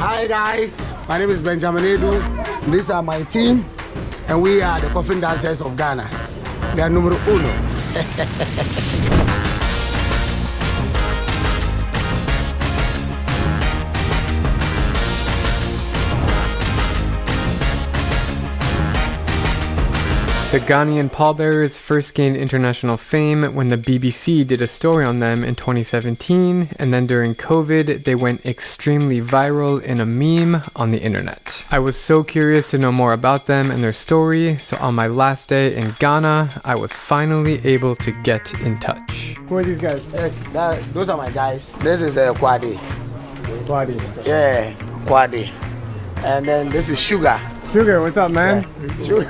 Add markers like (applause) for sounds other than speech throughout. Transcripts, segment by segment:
Hi guys, my name is Benjamin Edu. These are my team, and we are the coffin dancers of Ghana. They are numero uno. (laughs) The Ghanaian pallbearers first gained international fame when the BBC did a story on them in 2017, and then during COVID, they went extremely viral in a meme on the internet. I was so curious to know more about them and their story, so on my last day in Ghana, I was finally able to get in touch. Who are these guys? Yes, that, those are my guys. This is uh, Kwadi. Kwadi. Yeah, Kwadi. And then this is Sugar. Sugar, what's up, man? Sugar.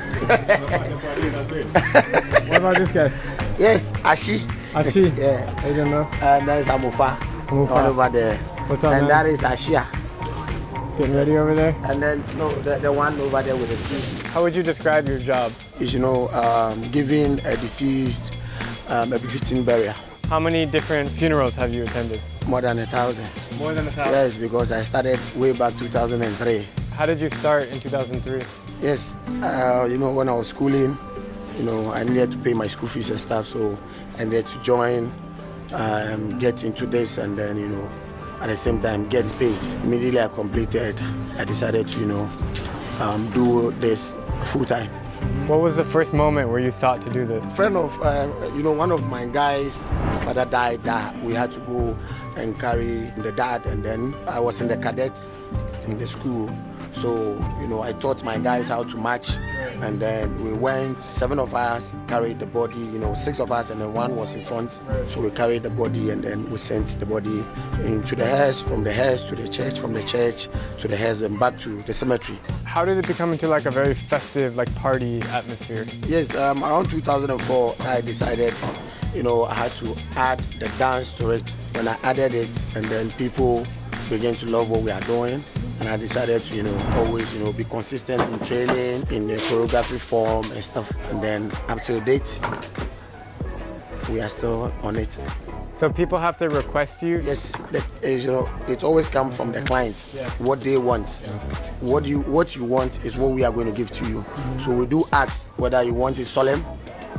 What about this guy? yes, Ashi. Ashi. Yeah. I don't know. And there's Amufa. Amufa. All over there. What's up, and man? that is Ashia. Getting ready over there? And then no, the, the one over there with the sea. How would you describe your job? is, you know, um, giving a deceased um, a befitting burial. How many different funerals have you attended? More than a thousand. More than a thousand. Yes, because I started way back 2003. How did you start in 2003? Yes, uh, you know, when I was schooling, you know, I needed to pay my school fees and stuff, so I needed to join, um, get into this, and then, you know, at the same time, get paid. Immediately I completed, I decided to, you know, um, do this full time. What was the first moment where you thought to do this? friend of, uh, you know, one of my guys, father died that we had to go and carry the dad and then I was in the cadets in the school. So, you know, I taught my guys how to march and then we went, seven of us carried the body, you know, six of us and then one was in front. So we carried the body and then we sent the body into the hearse, from the hearse to the church, from the church to the hearse and back to the cemetery. How did it become into like a very festive, like party atmosphere? Yes, um, around 2004, I decided, you know, I had to add the dance to it. When I added it, and then people began to love what we are doing, and I decided to, you know, always, you know, be consistent in training, in the choreography form and stuff. And then up to date, we are still on it. So people have to request you. Yes, that is, you know, it always comes from the client. Yeah. What they want. What you what you want is what we are going to give to you. Mm-hmm. So we do ask whether you want it solemn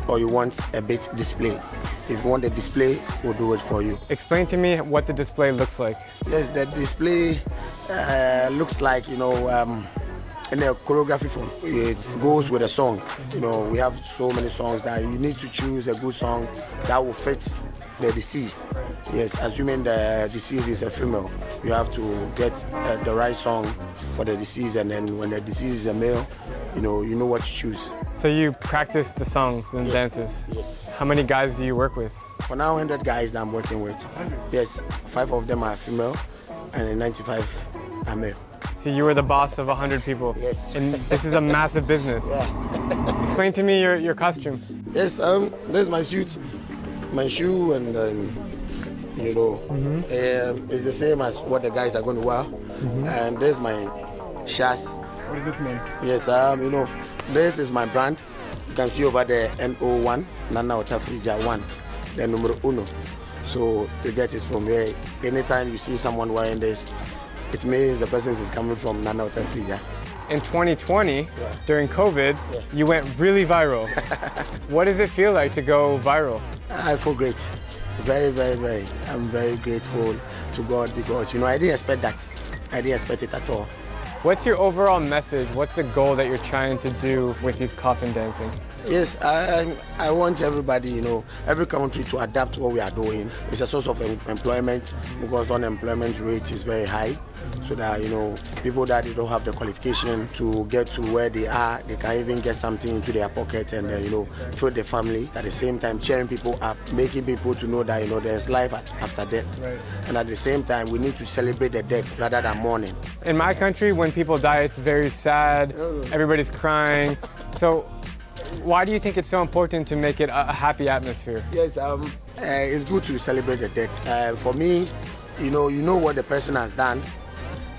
or you want a bit display. If you want the display, we'll do it for you. Explain to me what the display looks like. Yes, the display uh, looks like you know um, in a choreography form. It goes with a song. You know, we have so many songs that you need to choose a good song that will fit the deceased. Yes, assuming the deceased is a female, you have to get uh, the right song for the deceased, and then when the deceased is a male, you know, you know what to choose. So you practice the songs and dances. Yes. How many guys do you work with? For now, 100 guys that I'm working with. Yes, five of them are female, and then 95 male. See, you were the boss of 100 people. Yes. And this is a massive business. (laughs) Explain to me your, your costume. Yes, um, there's my suit, my shoe, and um, you know, um, it's the same as what the guys are going to wear. And there's my shas. What does this mean? Yes, um, you know, this is my brand. You can see over there NO1, Nana Otafrija 1, the numero uno. So you get it from here. Anytime you see someone wearing this, it means the person is coming from Nana Otafrija. In 2020, during COVID, you went really viral. (laughs) what does it feel like to go viral? I feel great. Very, very, very. I'm very grateful to God because, you know, I didn't expect that. I didn't expect it at all. What's your overall message? What's the goal that you're trying to do with these coffin dancing? Yes, I, I want everybody, you know, every country to adapt what we are doing. It's a source of em- employment because unemployment rate is very high. So that, you know, people that they don't have the qualification to get to where they are, they can even get something into their pocket and, uh, you know, feed the family. At the same time, cheering people up, making people to know that, you know, there's life after death. Right. And at the same time, we need to celebrate the dead rather than mourning. In my country, when people die, it's very sad. Everybody's crying. So, why do you think it's so important to make it a happy atmosphere? Yes, um, uh, it's good to celebrate the dead. Uh, for me, you know, you know what the person has done.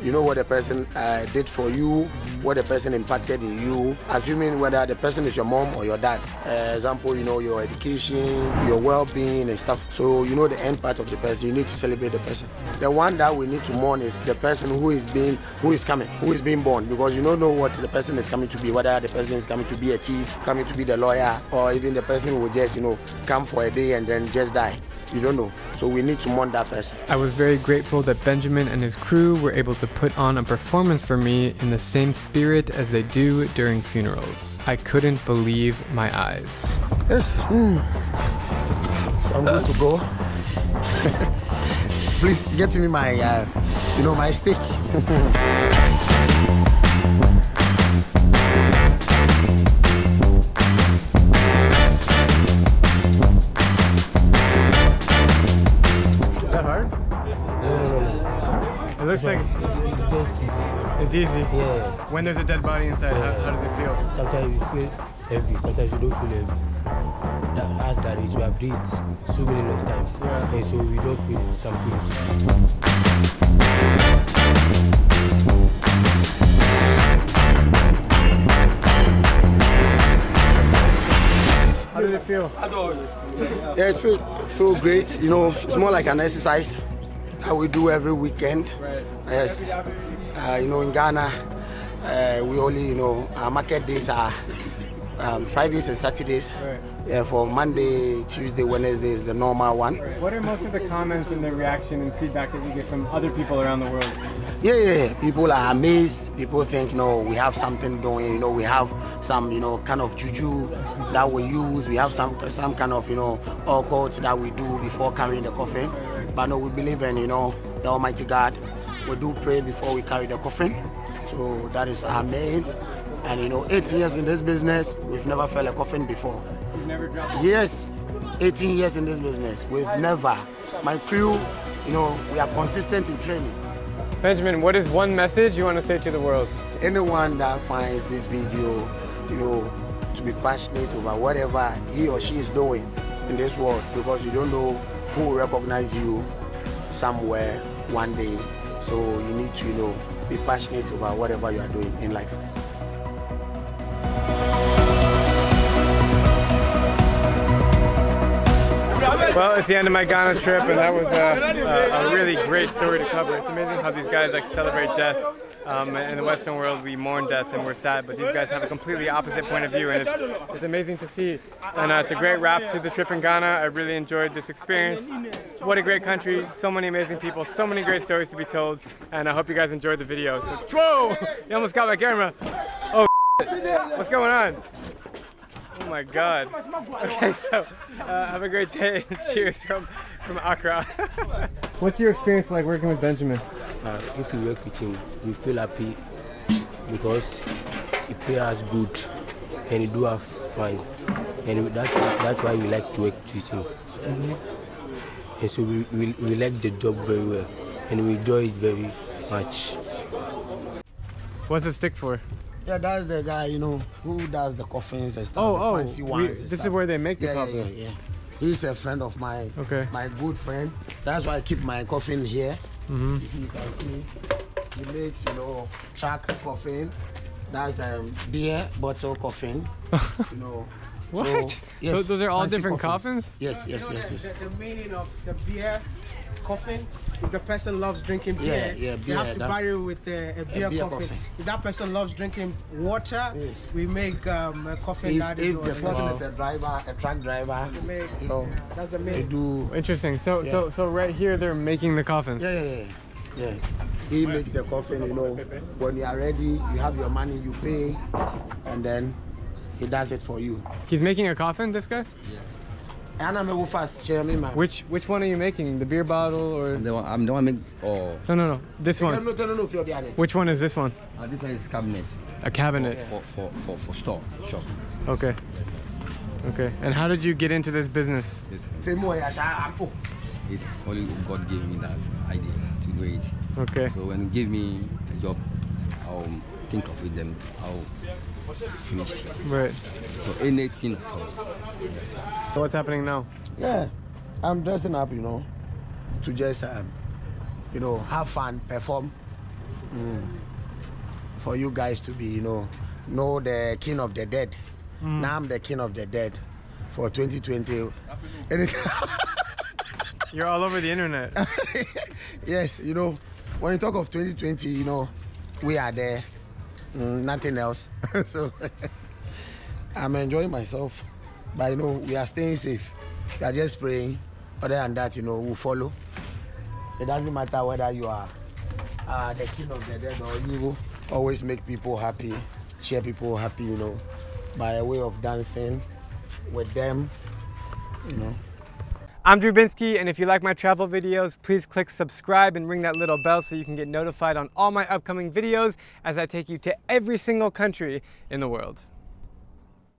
You know what the person uh, did for you, what the person impacted in you, assuming whether the person is your mom or your dad. Uh, example, you know, your education, your well-being and stuff. So you know the end part of the person, you need to celebrate the person. The one that we need to mourn is the person who is being, who is coming, who is being born, because you don't know what the person is coming to be, whether the person is coming to be a thief, coming to be the lawyer, or even the person who will just, you know, come for a day and then just die. You don't know. So we need to mourn that person. I was very grateful that Benjamin and his crew were able to put on a performance for me in the same spirit as they do during funerals. I couldn't believe my eyes. Yes. Mm. I'm good to go. (laughs) Please get me my, uh, you know, my steak. (laughs) looks like It's just easy. it's easy. Yeah. When there's a dead body inside, how, how does it feel? Sometimes you feel heavy, sometimes you don't feel heavy. That, as that is, we have breathed so many long times. Yeah. And so we don't feel some things. How did it feel? I don't know. Yeah, it feels it feel great. You know, it's more like an exercise that we do every weekend. Right. Yes. Uh, you know, in Ghana, uh, we only, you know, our market days are um, Fridays and Saturdays. Right. Yeah, for Monday, Tuesday, Wednesday is the normal one. What are most of the comments and the reaction and feedback that you get from other people around the world? Yeah, yeah, yeah. People are amazed. People think, no, we have something doing. You know, we have some, you know, kind of juju that we use. We have some, some kind of, you know, occult that we do before carrying the coffin. But no, we believe in, you know, the Almighty God. We do pray before we carry the coffin. So that is our main. And you know, 18 years in this business, we've never felt a coffin before. You've never dropped Yes, 18 years in this business, we've never. My crew, you know, we are consistent in training. Benjamin, what is one message you want to say to the world? anyone that finds this video, you know, to be passionate over whatever he or she is doing in this world because you don't know who will recognize you somewhere one day. So you need to, you know, be passionate about whatever you are doing in life. Well, it's the end of my Ghana trip, and that was a, a, a really great story to cover. It's amazing how these guys like celebrate death. Um, in the Western world, we mourn death and we're sad, but these guys have a completely opposite point of view, and it's, it's amazing to see. And uh, it's a great wrap to the trip in Ghana. I really enjoyed this experience. What a great country, so many amazing people, so many great stories to be told, and I hope you guys enjoyed the video. So, whoa! You almost got my camera. Oh, (laughs) what's going on? Oh my god. (laughs) Okay, so uh, have a great day. (laughs) Cheers from from Accra. What's your experience like working with Benjamin? Uh, if we work with him, we feel happy because he pay us good and he do us fine. And that, that's why we like to work with him. And so we, we, we like the job very well and we enjoy it very much. What's the stick for? Yeah, that's the guy, you know, who does the coffins and stuff. Oh, the oh, fancy we- ones and this is where they make the yeah, yeah, coffin. yeah, yeah. He's a friend of mine. Okay. My good friend. That's why I keep my coffin here. hmm If you can see, he makes, you know, track coffin. That's um, beer bottle coffin. (laughs) You know. What? So, yes, Those- those are all fancy different coffins? Yes, yes, yes, yes. The, the meaning of the beer coffin. If the person loves drinking beer, yeah, you beer, have to that- bury it with uh, a beer, beer coffin. coffin. If that person loves drinking water, Yes. we make um, a coffin If, that is if the person is a driver, a truck driver, make, you know, that's the they do. Interesting. So so so right here they're making the coffins. Yeah, yeah, yeah. yeah. He makes the coffin, you know. When you are ready, you have your money, you pay, and then he does it for you. He's making a coffin. This guy. And I'm a fast, share me, man. Which which one are you making? The beer bottle or? I'm the one, I'm the one make, oh, No no no. This one. Which one is this one? uh, this one is cabinet A cabinet. for, for, for, for store, shop. Okay. Okay. And how did you get into this business? It's, Say more, I'm- it's only God gave me that ideas to do it. Okay. So when he gave me a job, I'll think of it then I'll finish it. Right. So anything, So what's happening now? Yeah, I'm dressing up, you know, to just, um, you know, have fun, perform, for you guys to be, you know, know the king of the dead. Now I'm the king of the dead for 2020. (laughs) You're all over the internet. (laughs) yes, you know, when you talk of 2020, you know, we are there, Mm, nothing else. (laughs) so I'm enjoying myself, but you know, we are staying safe. We are just praying. Other than that, you know, we'll follow. It doesn't matter whether you are uh, the king of the dead or you always make people happy, cheer people happy, you know, by a way of dancing with them, you know. I'm Drew Binsky, and if you like my travel videos, please click subscribe and ring that little bell so you can get notified on all my upcoming videos as I take you to every single country in the world.